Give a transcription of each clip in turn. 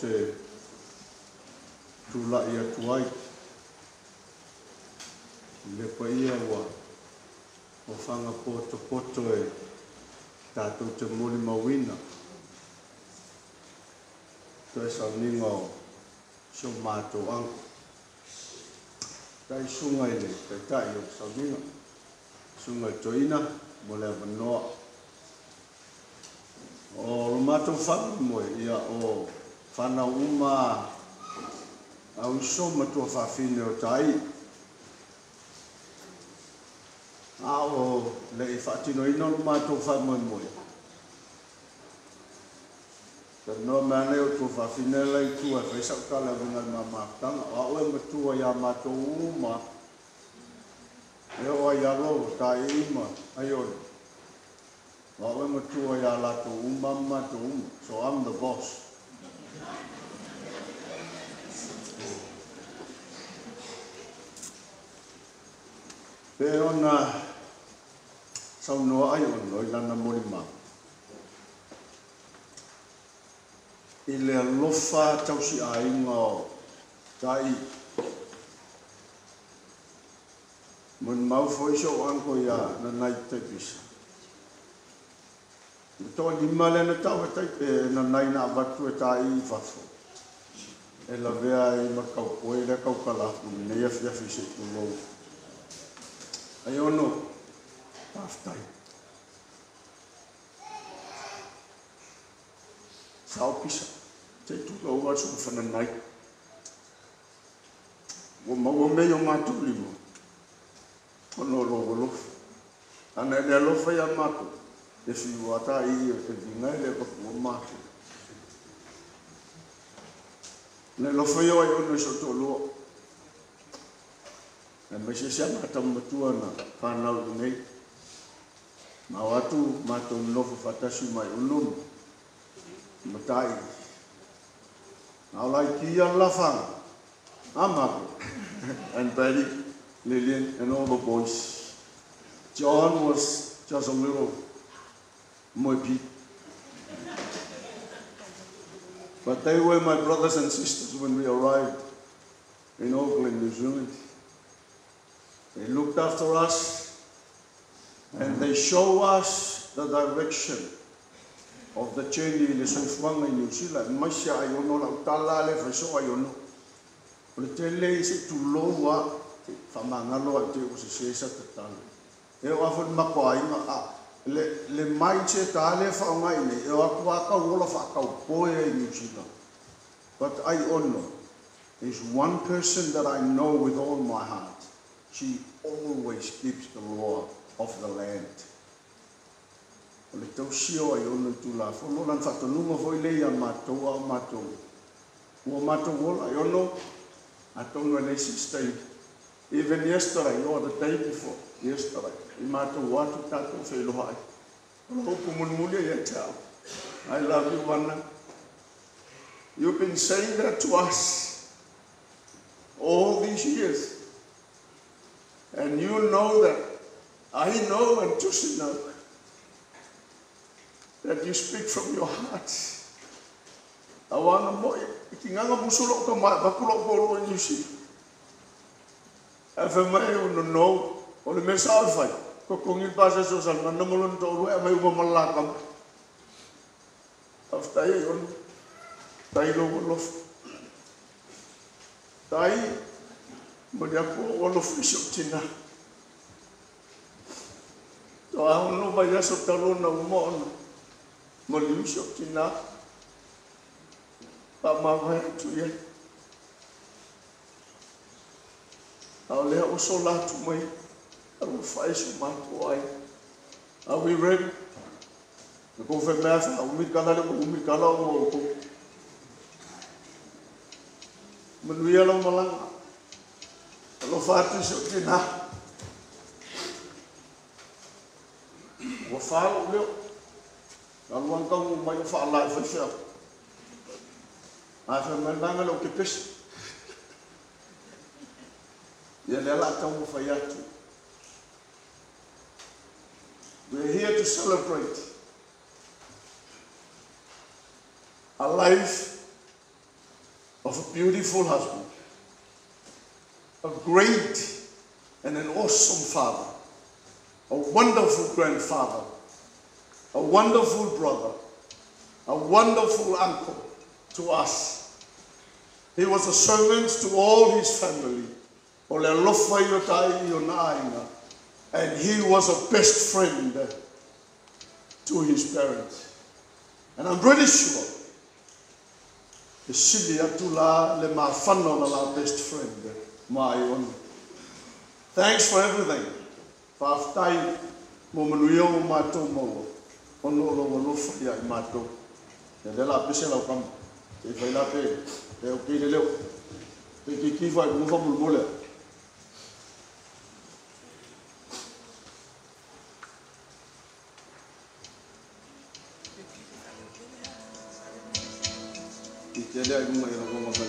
te tula'i atu ai le paia ua o fanga poto poto e tātou te moli mawina to e sauninga o so mātou anko tai sunga i le tai tai o sauninga sunga i toina mo le avanoa o lo. Mātou whanu mo ia o pana uma au so ma tua fa fine o tai. Au le fa ti no ino fa mo mo te no ma ne o tu fa fine le tu a fe sa ka la bunga ma ma ta au le ma tu a ya ma tu uma. E o ya lo tai ima ayo Wa wa mo tu ya la tu uma ma so i'm the boss. Pe ona à, sau noa ai on noi lana mori ma. I le alofa tausi a inga o tai. Mun mau foi so anko ia na nai te to lima le na tau atai pe na nai na avatu e tai i fafo. E la vea e ma kau koe le kau kalafu me nei afi afi se tu lou. Ai ono, paftai. Sao pisa, te tu lou atu ma fana nai. Wo ma wo me yo tu limo. Ono lo wo lofu. Ana ele lofu ya mako. Ano. E si wata i e vinga e le ka pua mātu. Ne lo fa yo ai ono so to lo. Na me se se ma tam matua na whanau i nei. Ma watu mātou nofu whatasu mai ununu. Matai. Nā lai ki and Betty, Lillian, and all the boys. John was just a little moipi. But they were my brothers and sisters when we arrived in Auckland, New Zealand. They looked after us and they show us the direction of the journey le soifuanga i New Zealand. Maisia ai ono la utala le faiso ai ono. O le tele i se tu loa te whamangalo a te o se sesa te tala. E o afu ni mako ai ma a le, le mai te ta le whaonga i nei. E aku aka uola whakau poe i New Zealand. But ai ono. There's one person that I know with all my heart. She always keeps the law of the land. O le tau sio ai ono tu la fono lan whatanunga foi le ia mātou a mātou. Ua mātou wola ai ono a tonga nei sistai. Even yesterday, or the day before, mātou watu tātou whailoha ai. Hopu munmuli ia tau. I love you, Wana. You've been saying that to us all these years. And you know that I know and Tusi know that you speak from your heart. Awana mo, ikinganga musulo ma, bakulo ko lo ni si. Afa mai uno no, o le mesa alfai. Ko kongi pasa so sal na namulon to ru mai ubo malakam. Afta ye on. Tai lo lo. Tai mo dia ko o lo fisho tina. To a no ba ya so talo na mo on Mo li fisho tina. Pa ma vai tu ye. Au lea o mai. Nous faisons ma Are we ready? Le pauvre mère, on met le canal, on met le canal, on met le Menuya lo malang, lo fatu sokina. Wafal lo, kalau kau mau fal lah fasya. Afa menang lo kipis. Ya lelah kau fayatu. We're here to celebrate a life of a beautiful husband, a great and an awesome father, a wonderful grandfather, a wonderful brother, a wonderful uncle to us. He was a servant to all his family. O le alofa i And he was a best friend to his parents. And I'm pretty sure sili atu la le na la best friend mai ona. Thanks for everything. Whaftai mo manuia o mātou maua. Ono. 现在跟我有老公吗？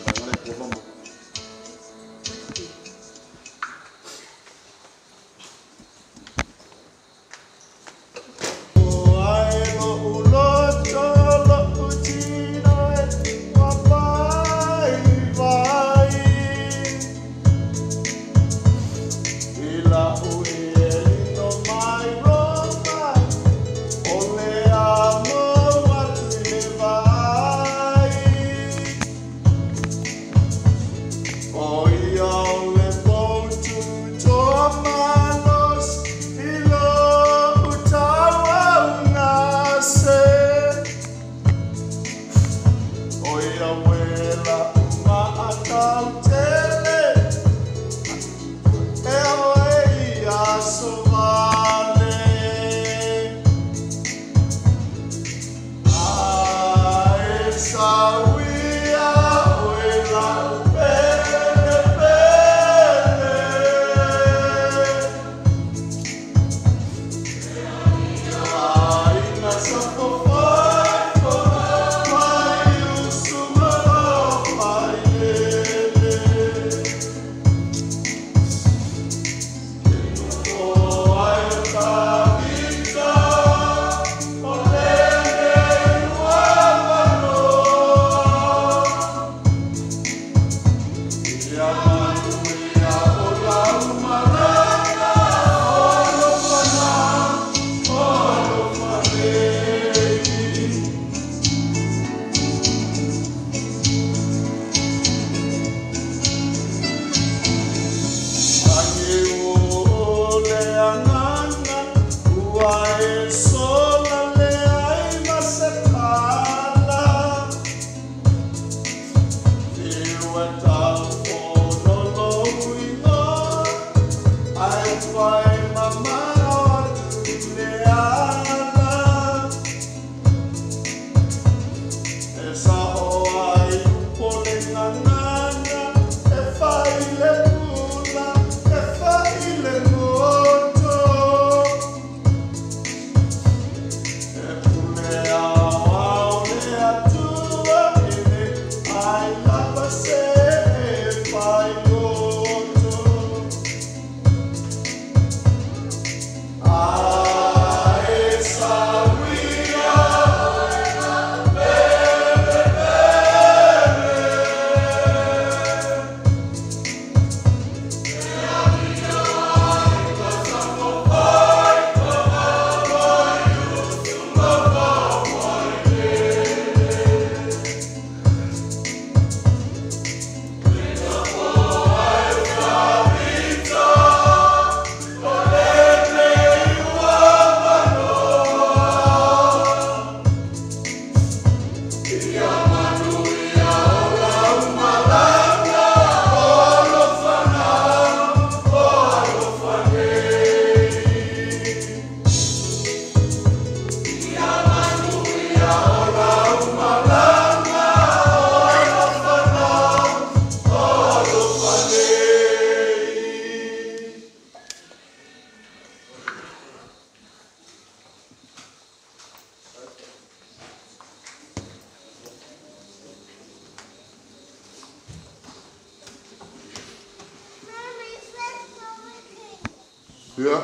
Oh. Ia.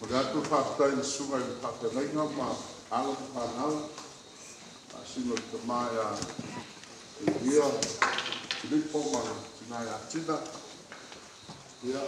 Ko te atu whakta i sunga i pate reinga ma alam whanau. A singa te mai a i ia. Ili pomanga tina i atina. Ia.